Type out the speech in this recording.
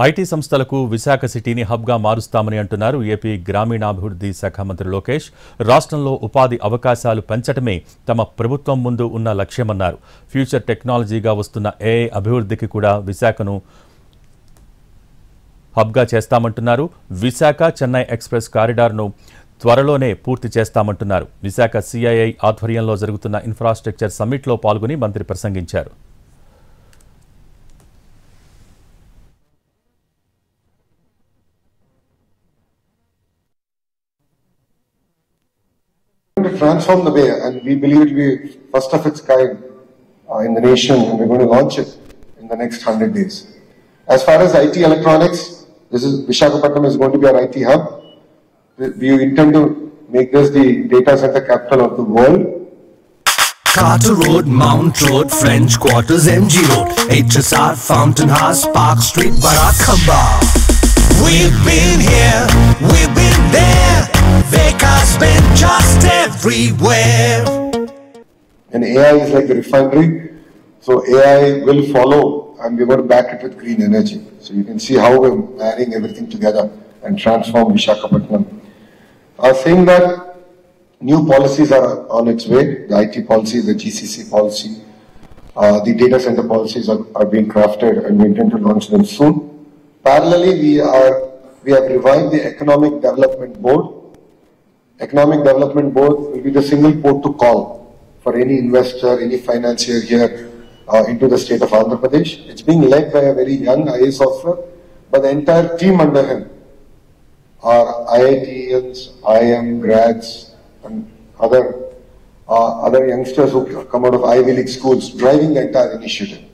IT సంస్థలకు విశాఖ సిటీని హబ్గా మారుస్తామని అంటున్నారు ఏపీ గ్రామీణాభివృద్ధి శాఖ మంత్రి లోకేష్. రాష్ట్రంలో ఉపాధి అవకాశాలు పెంచడమే తమ ప్రభుత్వం ముందు ఉన్న లక్ష్యమన్నారు. ఫ్యూచర్ టెక్నాలజీగా వస్తున్న ఏఐ అభివృద్ధికి కూడా విశాఖను హబ్గా చేస్తామంటున్నారు. విశాఖ చెన్నై ఎక్స్ప్రెస్ కారిడార్ను త్వరలోనే పూర్తి చేస్తామంటున్నారు. విశాఖ సిఐఐ ఆధ్వర్యంలో జరుగుతున్న ఇన్ఫ్రాస్ట్రక్చర్ సమ్మిట్లో పాల్గొని మంత్రి ప్రసంగించారు. Transform the way, and we believe it will be first of its kind uh, in the nation, and we're going to launch it in the next 100 days. As far as IT electronics, this is Vishakhapatnam is going to be our IT hub. We intend to make this the data center capital of the world. Carter Road, Mount Road, French Quarters, MG Road, HSR, Fountain House, Park Street, Barakamba. We've been here, everywhere. And AI is like the refinery. So AI will follow and we're going to back it with green energy. So you can see how we're marrying everything together and transform Vishakhapatnam. Uh, saying that new policies are on its way, the IT policy, the GCC policy, uh, the data center policies are, are being crafted and we intend to launch them soon. Parallelly, we are, we have revived the Economic Development Board Economic Development Board will be the single port to call for any investor, any financier here uh, into the state of Andhra Pradesh. It's being led by a very young IAS officer, but the entire team under him are IITians, IIM grads, and other uh, other youngsters who come out of Ivy League schools driving the entire initiative.